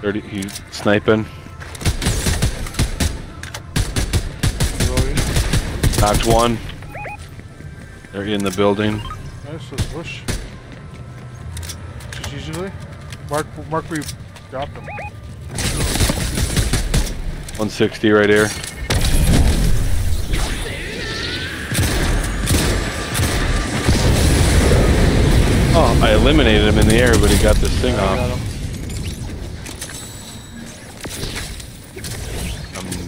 30, he's sniping. Knocked one. They're in the building. Nice, let's push. Strategically. Mark, mark where you dropped them. 160 right here. Oh, I eliminated him in the air, but he got this thing got off.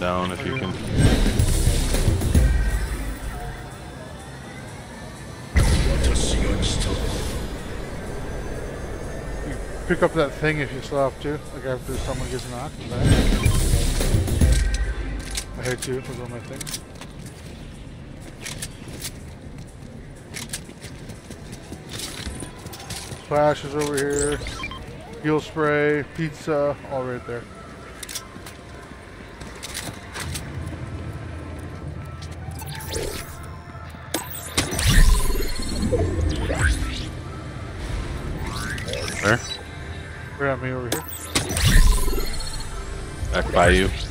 Down if you can. You pick up that thing if you still have to, like after someone gets knocked. Back. I hate it was on my thing. Splash is over here. Heal spray, pizza, all right there. Back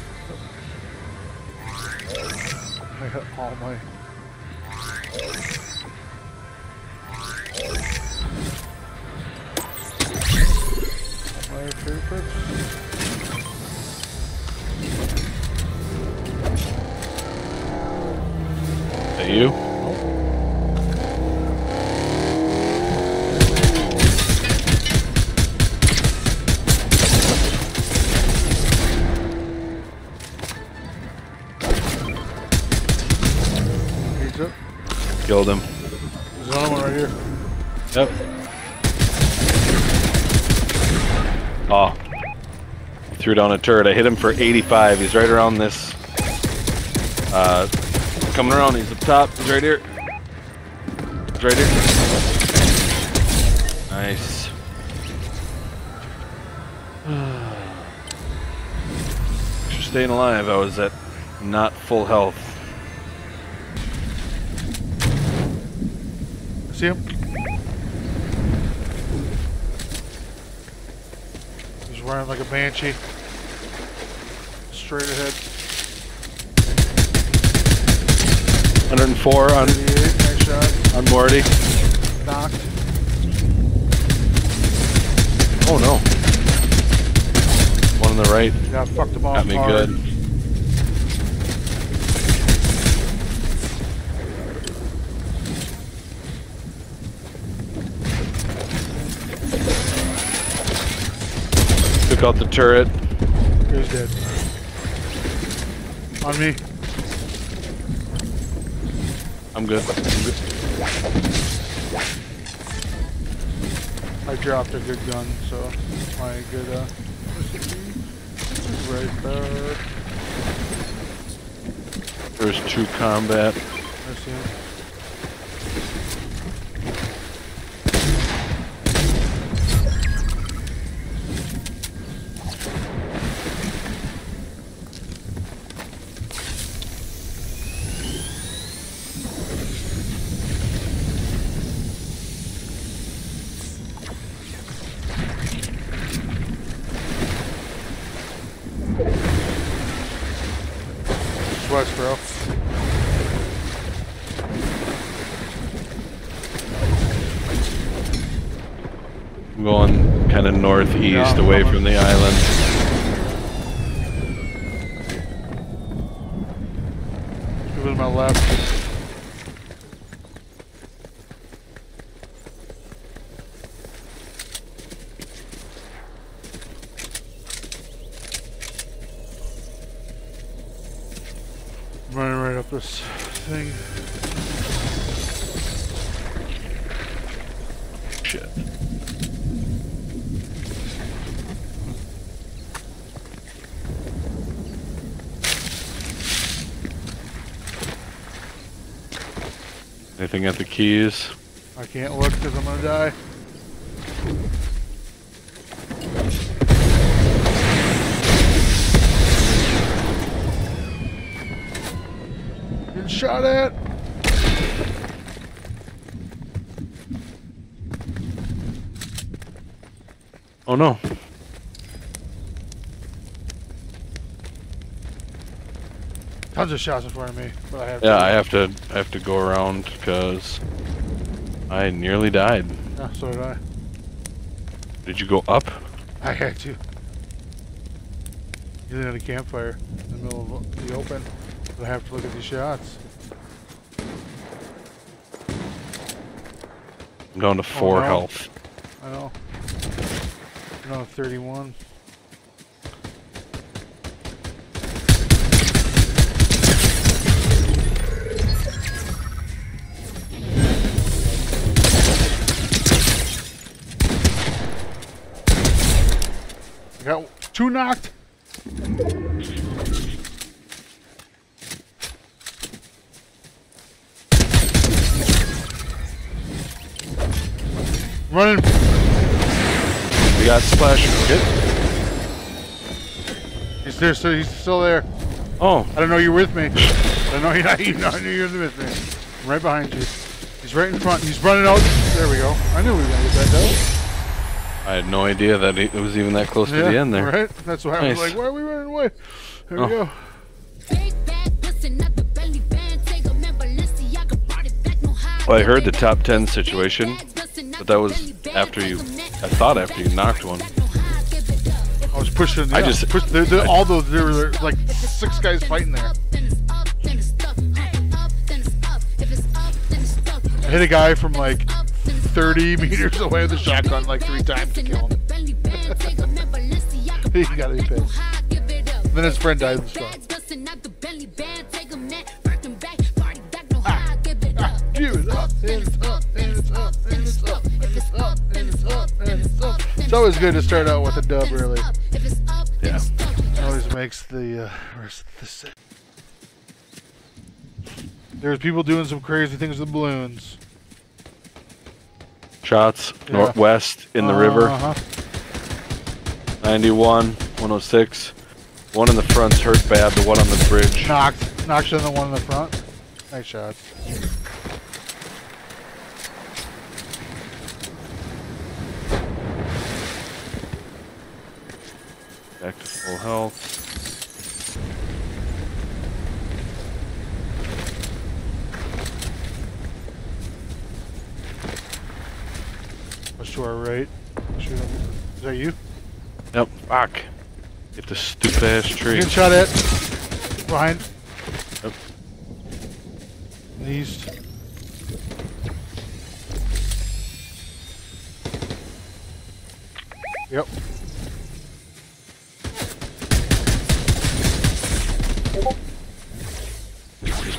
Killed him. There's another one right here. Yep. Oh. Threw down a turret. I hit him for 85. He's right around this. Uh, coming around. He's up top. He's right here. He's right here. Nice. Staying alive, I was at not full health. See him? He's running like a banshee. Straight ahead. 104 on, nice shot. on Morty. Knocked. Oh no. One on the right. Yeah, fucked him off Got me hard. good. Out the turret. He was dead. On me. I'm good. I'm good. I dropped a good gun, so my good uh right there. There's true combat. I see him. West, bro. I'm going kind of northeast Yeah, away from the island. He was my left. Running right up this thing. Shit. Anything at the keys? I can't look because I'm gonna die. shot at. Oh no. Tons of shots in front of me, but I have. Yeah, to. I have to. I have to go around because I nearly died. Yeah, so did I. Did you go up? I had to. You're on a campfire in the middle of the open. I have to look at these shots. I'm down to four oh, no. health. I know. I'm on 31. I got two knocked. Running. We got splash. Hit. He's there, so he's still there. Oh, I don't know you're with me. I know you're not. You know, I knew you were with me. I'm right behind you. He's right in front. He's running out. There we go. I knew we were gonna get that done. I had no idea that it was even that close to the end there. Right. That's why I was like, why are we running away? Here Oh. we go. Well, I heard the top 10 situation, but that was after you, I thought after you knocked one. I was pushing. I just- push, there, there, all those there were like six guys fighting there. I hit a guy from like 30 meters away with a shotgun like three times to kill him. He gotta be pissed. Then his friend died in the spot. It's always good to start out with a dub, really. Yeah. Always makes the uh, rest of the set. There's people doing some crazy things with balloons. Shots Yeah. northwest in the river. Uh-huh. 91, 106. One in the front's hurt bad. The one on the bridge. Knocked. Knocked on the one in the front. Nice shot. Back to full health. To our right. Shoot him. Is that you? Yep. Fuck. Get the stupid ass tree. Getting shot at. Behind. Yep. The Yep.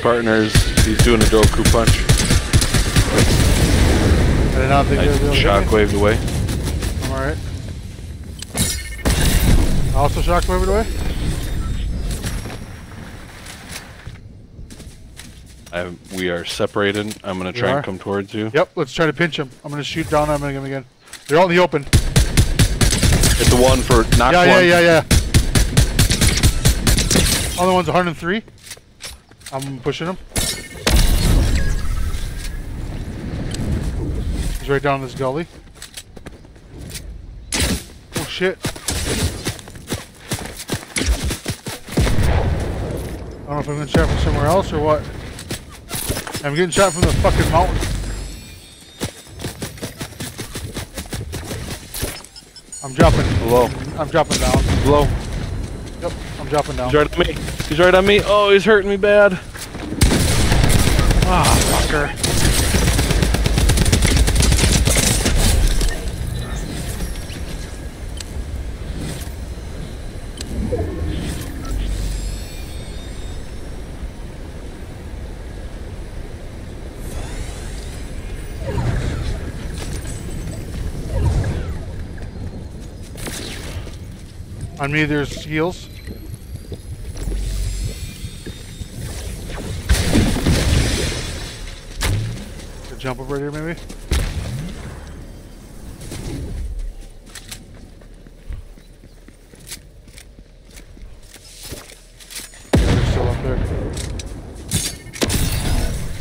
Partners, he's doing a Doku punch. I did not think I they were able to hit me. shockwaved away. I'm alright. Also shockwave it away. I, we are separated. I'm gonna try are? and come towards you. Yep, let's try to pinch him. I'm gonna shoot down on him again. They're out in the open. Hit the one for knock yeah, one. yeah, yeah, yeah. Other one's 103. I'm pushing him. He's right down this gully. Oh shit. I don't know if I'm getting shot from somewhere else or what. I'm getting shot from the fucking mountain. I'm dropping. Below. I'm dropping down. Below. I'm dropping down. He's right on me. He's right on me. Oh, he's hurting me bad. Ah, fucker. On me, there's heals. Jump over right here, maybe? Yeah, they're still up there.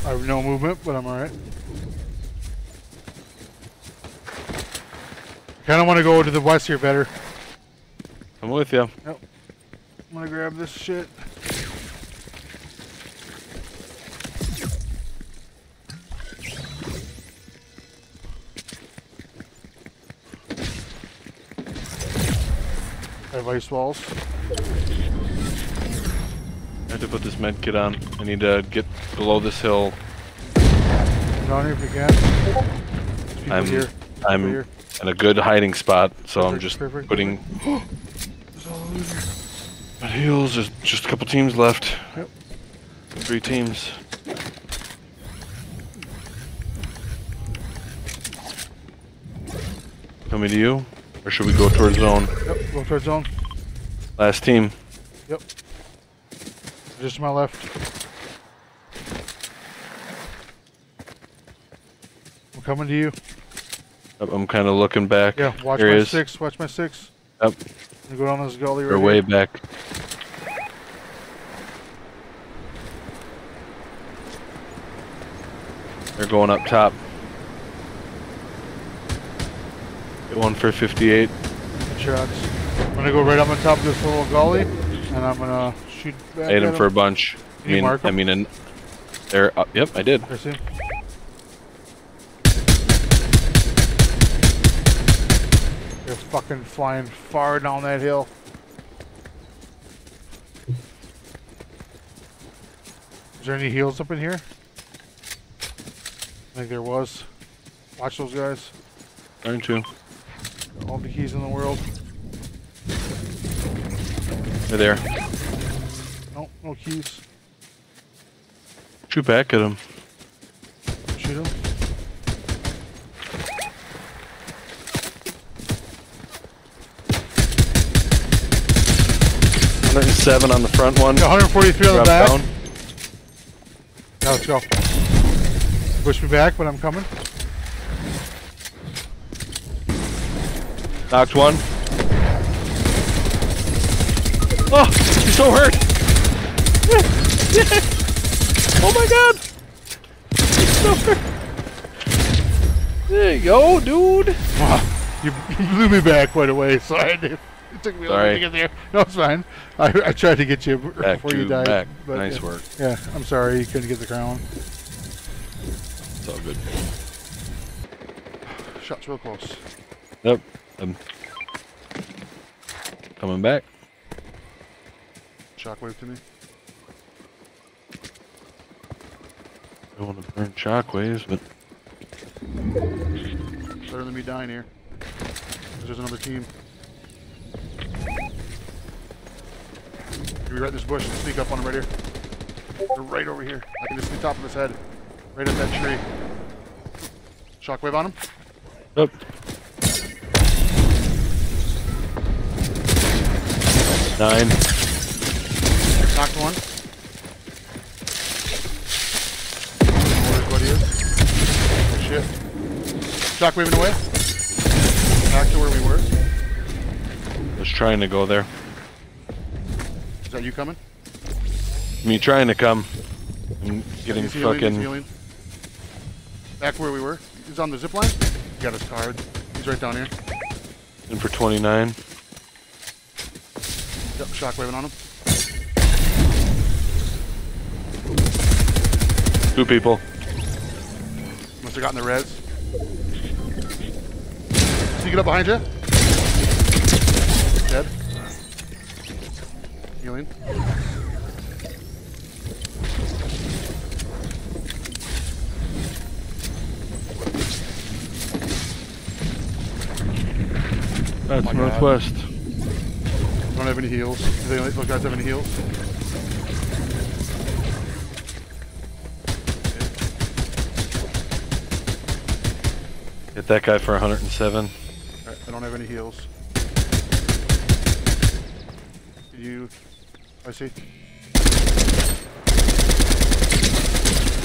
I have no movement, but I'm alright. Kind of want to go to the west here better. I'm with you. I'm gonna grab this shit. Have ice walls. I have to put this med kit on. I need to get below this hill. Down here if you can. I'm- here. I'm- here. In a good hiding spot, so I'm just perfect, putting But all over here. my heals. There's just a couple teams left. Yep. Three teams. Coming to you, or should we go towards zone? Yep, go towards zone. Last team. Yep. Just to my left. I'm coming to you. Yep, I'm kind of looking back. Yeah, watch Here my is. six. Watch my six. Yep, I'm go down this gully they're right way here. back. They're going up top. Get one for 58. Good shots. I'm gonna go right up on top of this little gully, and I'm gonna shoot back I hit at him for a bunch. I you mean, I mean, and they're up. Yep, I did. I see. They're fucking flying far down that hill. Is there any heals up in here? I think there was. Watch those guys. Trying to. All the keys in the world. They're there. No, no keys. Shoot back at him. Shoot him. Hundred and seven on the front one. Got 143 on the back. down. Yeah, let's go. Push me back, but I'm coming. Knocked one. Oh, you're so hurt. oh my god. He's so hurt. There you go, dude. Ah, you, you blew me back quite a way, so I had to, it took me a while Sorry. to get there. No, it's fine. I, I tried to get you Back before you died. back. but nice yeah. work. Yeah, I'm sorry you couldn't get the crown. It's all good. Shots real close. Yep. I'm coming back. Shockwave to me. I don't want to burn shockwaves, but Better than me dying here. 'Cause there's another team. Can we right in this bush and sneak up on them right here? They're right over here. I can just see the top of his head. Right at that tree. Shockwave on him. Yep. Nine. Knocked one. Where's what he is? Oh shit. Shockwaving away. Back to where we were. Was trying to go there. Is that you coming? Me trying to come. I'm getting He's healing, he's fucking. healing. Back where we were. He's on the zip line. He got his card. He's right down here. In for 29. Yep, shockwaving on him. Two people. Must have gotten the res. Sneak it up behind you. Dead. Healing. That's northwest. God. Don't have any heals. Do they, those guys have any heals? Hit that guy for 107. Alright, I don't have any heals. You... I see.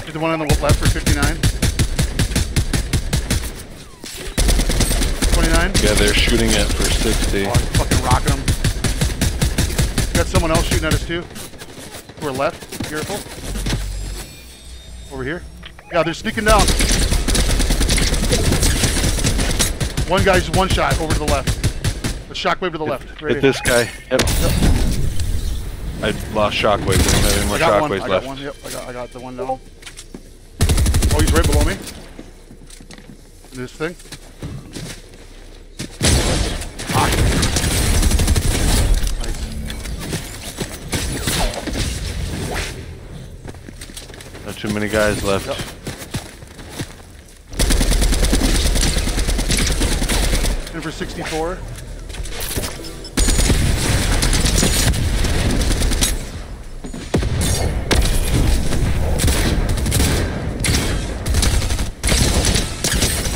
Get the one on the left for 59. 29. Yeah, they're shooting at for 60. Oh, fucking rocking them. Got someone else shooting at us too. To our left. Careful. Over here. Yeah, they're sneaking down. One guy's one shot over to the left. A shockwave to the left. Right Hit here. this guy. Yep. I lost shockwaves. I don't have any more I got one. shockwaves I got left. one. Yep, I got, I got the one down. Oh, he's right below me. This thing. Ah. Too many guys left. Yep. In for 64.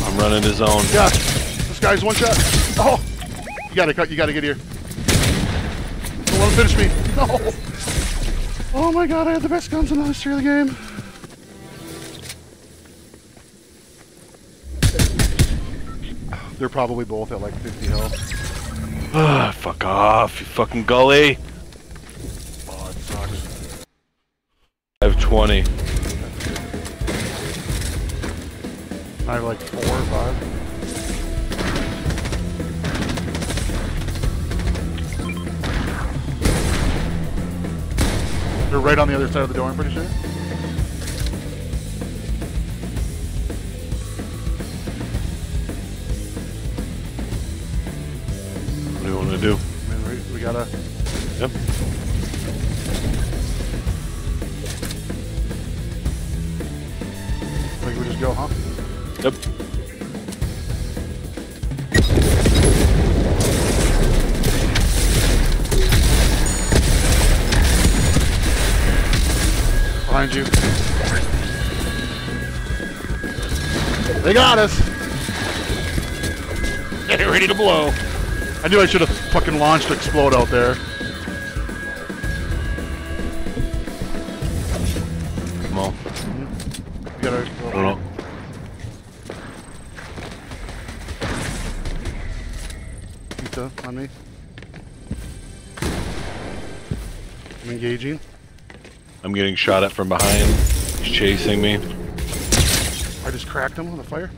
I'm running his own. Yeah, this guy's one shot. Oh, you gotta cut. You gotta get here. Don't let him finish me. No. Oh my god, I had the best guns in the history of the game. They're probably both at like 50 health. Ah, fuck off, you fucking gully. Oh, it sucks. I have 20. I have like four or five. They're right on the other side of the door, I'm pretty sure. Yep. I think we just go, huh? Yep. Behind you. They got us. Get ready to blow. I knew I should have fucking launched to explode out there. I don't know. Pizza on me. I'm engaging. I'm getting shot at from behind. He's chasing me. I just cracked him on the fire.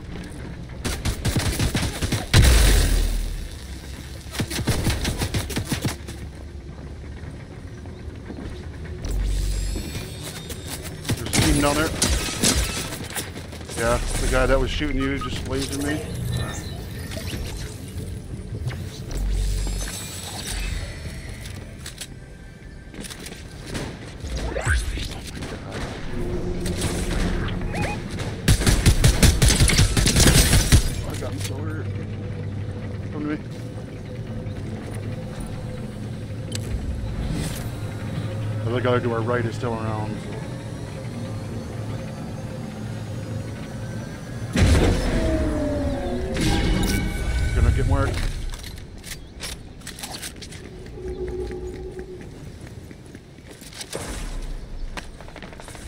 Guy that was shooting you just lasered me. The guy to our right is still around. so-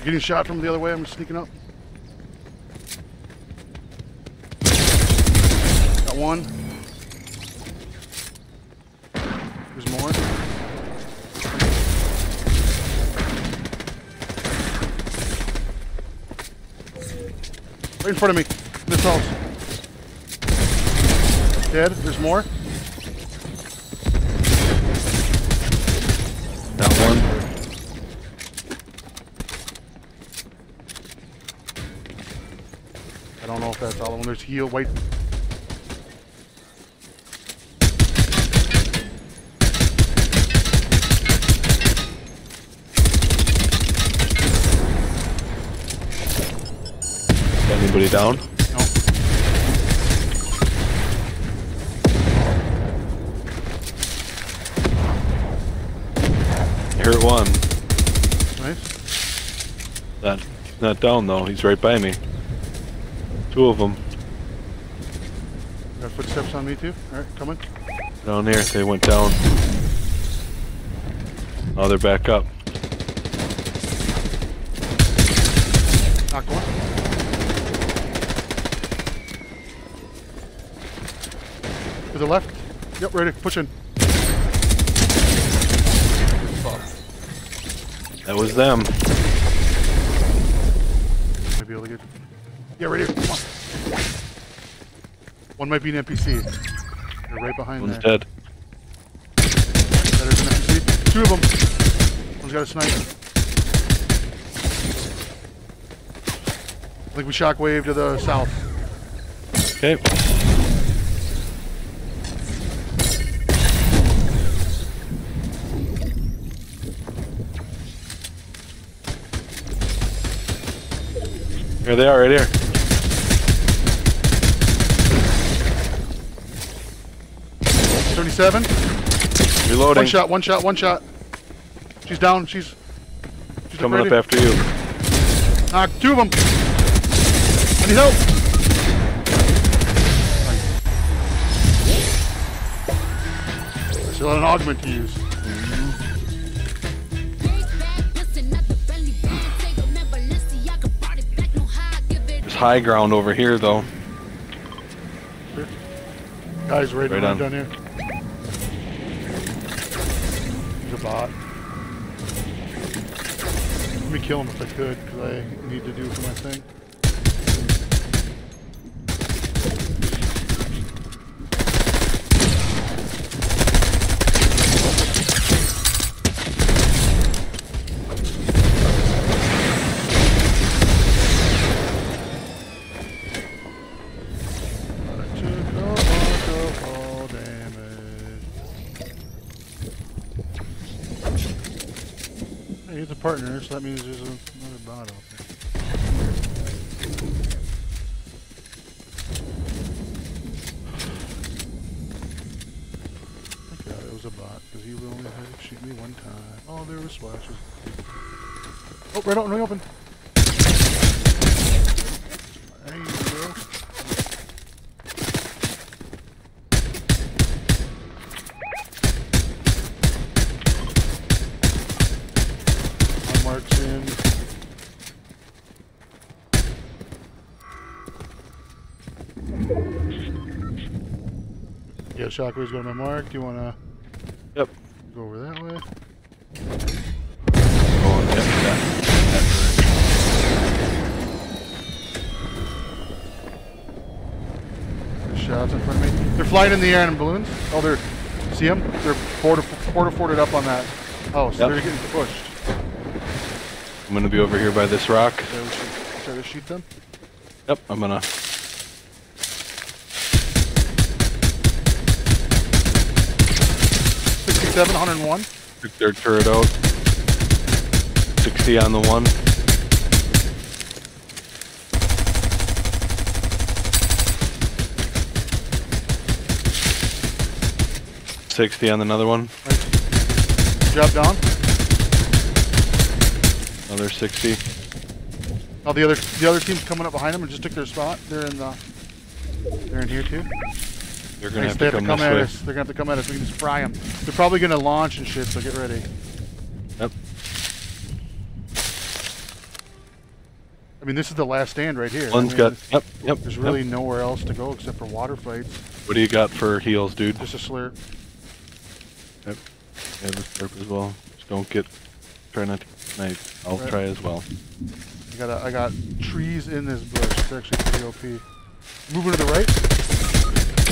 Getting shot from the other way. I'm sneaking up. Got one. There's more. Right in front of me. This house. Dead. There's more. That one. I don't know if that's all of them. There's heal. White. Got anybody down? No. Hurt one. Nice. Not, not down though. He's right by me. Two of them Got footsteps on me too. All right, coming. down there. They went down. Oh, they're back up. Knocked one. To the left. Yep, ready. Push in. That was them. Might be able to get. Yeah, right here. One might be an NPC. They're right behind One's there. dead. That is an NPC. Two of them. One's got a sniper. I think we shockwave to the south. Okay. Here they are, right here. Seventy-seven. Reloading. One shot. One shot. One shot. She's down. She's. she's Coming up after you. Knock two of them. I need help. I still had an augment to use. There's high ground over here, though. Guys, Right right on. down here. Let me kill him if I could, because I need to do for my thing. He's a partner, so that means there's another bot out there. Thank God it was a bot, because he only had to shoot me one time. Oh, there were splashes. Oh, right in the open. Shockwave's going to my mark. Do you want to Yep. go over that way? Going, yep, that- that shots in front of me. They're flying in the air in balloons. Oh, they're. See them? They're porta, forted up on that house. Yep. They're getting pushed. I'm gonna be over here by this rock. Should try to shoot them. Yep, I'm gonna. Sixty-seven, 101. Took their turret out. 60 on the one. Sixty on another one. Drop down. Another sixty. Oh, the other the other team's coming up behind them and just took their spot. They're in the. They're in here too. They're gonna have they to have to come at us. They're gonna have to come at us. We can just fry them. They're probably gonna launch and shit. So get ready. Yep. I mean, this is the last stand right here. I One's mean, got. Yep. Yep. There's yep. really nowhere else to go except for water fights. What do you got for heals, dude? Just a slurp. Yep. Yeah, this slurp as well. Just don't get. Try not to. Night. I'll Right. try as well. I got a, I got trees in this bush. It's actually pretty OP. Moving to the right.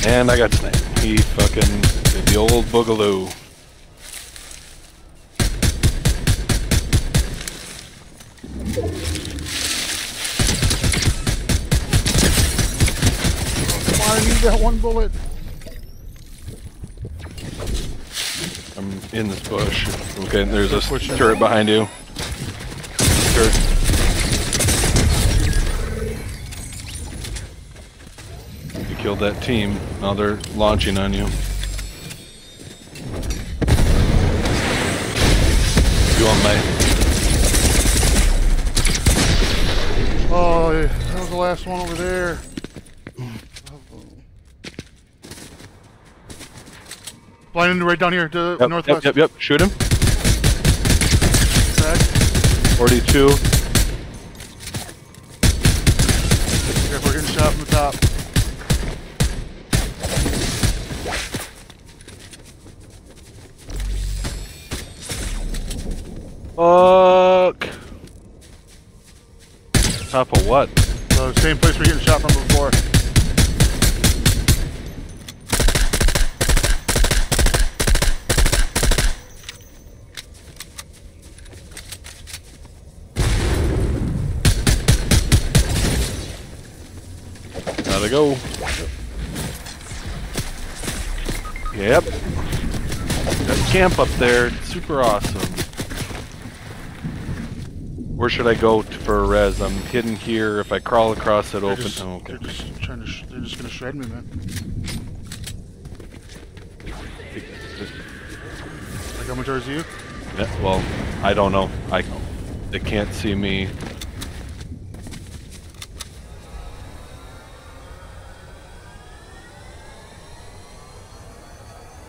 And I got sniped. He fucking did the old boogaloo. Come on, I need that one bullet. I'm in this bush. Okay, there's a turret behind you. Turret. Killed that team. Now they're launching on you. You on my Oh, that was the last one over there. Flying into right down here to yep, northwest. Yep, yep, yep. Shoot him. Crack. 42. Fuck. Top of what? So same place we're getting shot from before. Gotta go. Yep. Got camp up there. It's super awesome. Where should I go for a res? I'm hidden here. If I crawl across it, They're open. just, oh, okay. they're just trying to. Sh they're just gonna shred me, man. Like how much are you? Yeah, well, I don't know. I they can't see me.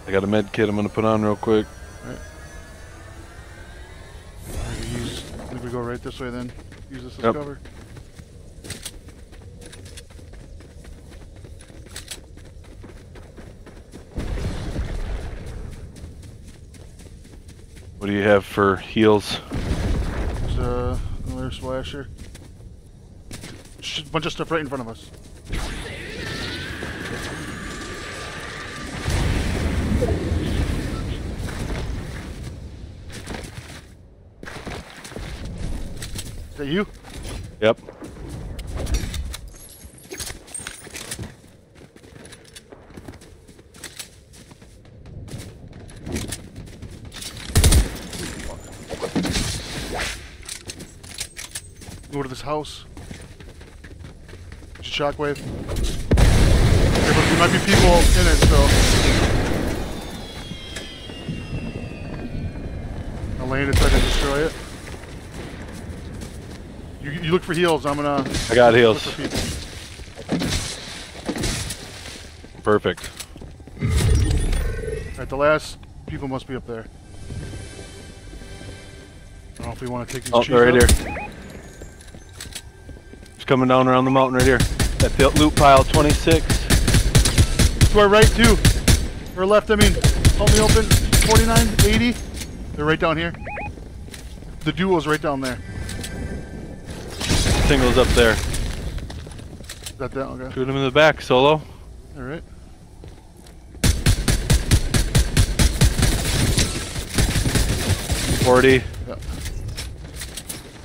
I got a med kit I'm gonna put on real quick. I could use. I think we go right this way then. Use this as Yep. cover. What do you have for heals? There's uh, another splasher. Sh bunch of stuff right in front of us. Is that you? Yep. Go to this house. Shockwave. There, might be people in it, so. I'll land it so I can destroy it. Look for heals. I'm gonna I got heals. Perfect. Alright, the last people must be up there. I don't know if we want to take these Oh, they're right up. here. It's coming down around the mountain right here. That loot pile 26. To our right, too. Or left, I mean. Help me open. 49, 80. They're right down here. The duo's right down there. Singles up there. Is that that? Okay. Shoot him in the back, solo. Alright. Forty. Yeah.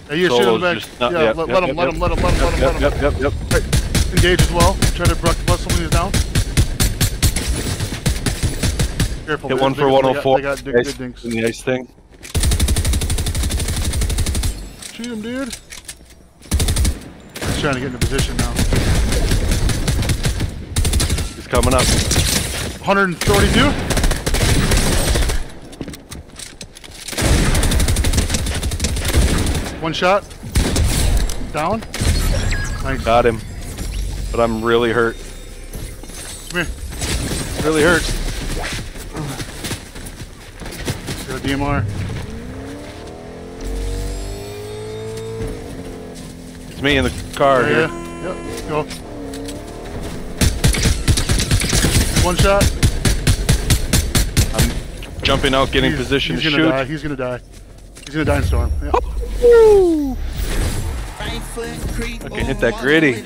Hey, you shoot in the back. not- yeah, yep, let, yep, let him, yep, let him, let him, let him, let him, let him, Yep, let him. yep, yep, yep. Right. Engage as well. Try to bust somebody who's down. Careful. Hit they- one they for got- 104. They got, oh they got Ice- good dinks. in the ice thing. Shoot him, dude. He's trying to get into position now. He's coming up. 132. One shot. Down. Nice. Got him. But I'm really hurt. Come here. Really hurt. Got a DMR. It's me in the car Yeah, here. yeah. Yep. Go. One shot. I'm jumping out, getting He's- position he's to gonna shoot. Die. He's gonna die. He's gonna die in storm. Yeah. Oh. I can hit that griddy.